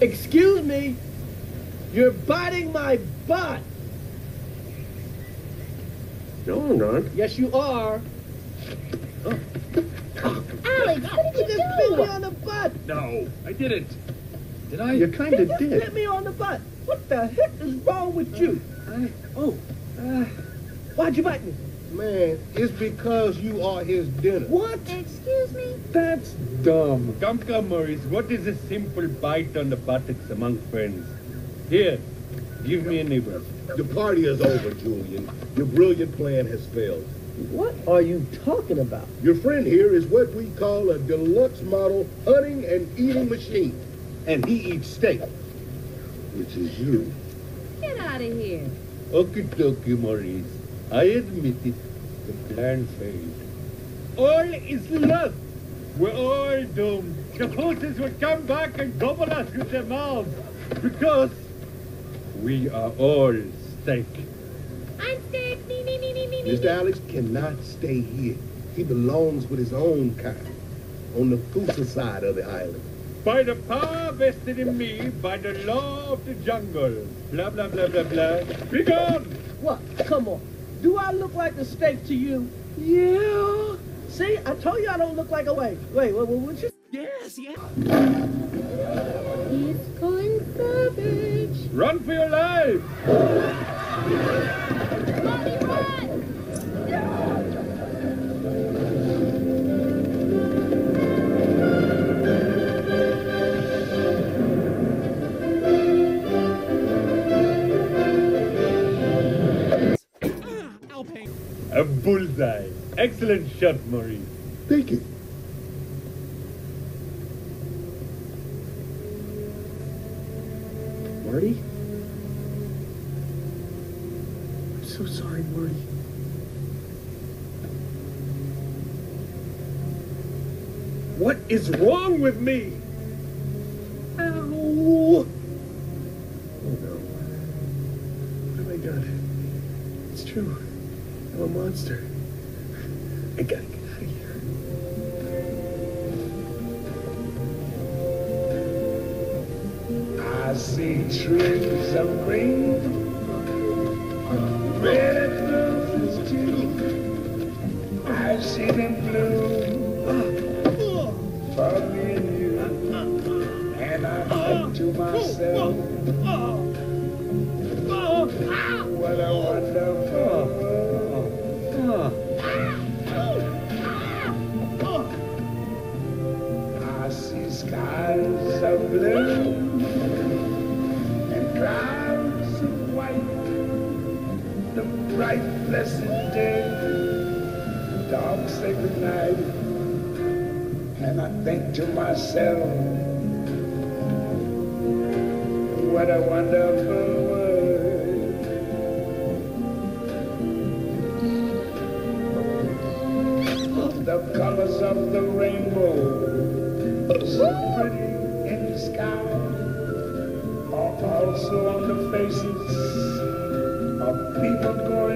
Excuse me. You're biting my butt. No, I'm not. Yes, you are. oh Alex, what You did you just bit me do? on the butt. No, I didn't. Did I? You kind of just did. bit me on the butt. What the heck is wrong with you? I, Oh, uh, why'd you bite me? Man, it's because you are his dinner. What? Excuse me? That's dumb. come, come, Maurice. What is a simple bite on the buttocks among friends? Here, give me a nibble. The party is over, Julian. Your brilliant plan has failed. What are you talking about? Your friend here is what we call a deluxe model hunting and eating machine. And he eats steak, which is you. Get out of here. Okie dokie, Maurice. I admit it. The plan failed. All is lost. We're all doomed. The horses will come back and gobble us with their mouths because we are all steak. I'm steak. Me, me, me, me, me, me. Mr. Alex cannot stay here. He belongs with his own kind on the fossa side of the island. By the power vested in me by the law of the jungle. Blah, blah, blah, blah, blah. Be gone! What? Come on. Do I look like a steak to you? Yeah. See, I told you I don't look like a wait. Wait, what wait, what you? Yes, yeah. He's going savage. Run for your life! A bullseye. Excellent shot, Maurice. Thank you. Marty? I'm so sorry, Marty. What is wrong with me? Ow! Oh no. What have I done? It's true. I'm a monster. I gotta get out of here. I see trees of green, red roses too. I see them bloom for me and you. And I think to myself, what a wonderful bright, blessed day, dark, sacred night. And I think to myself, what a wonderful world. The colors of the rainbow, so pretty in the sky, are also on the faces people going